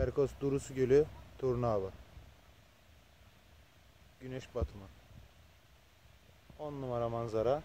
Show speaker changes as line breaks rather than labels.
Terkos Durusu Gölü Turnuava. Güneş batımı. 10 numara manzara.